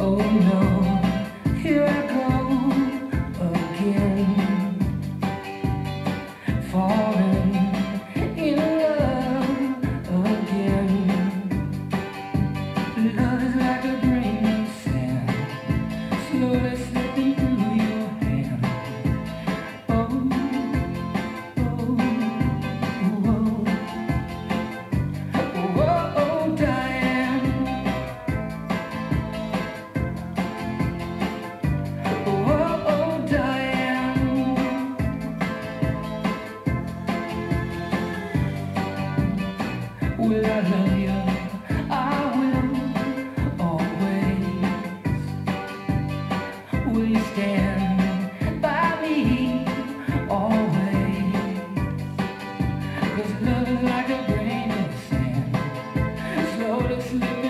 Oh no, here I go again, falling in love again. Love will I love you. I will always. Will you stand by me? Cause love is like a grain of sand, slowly slipping.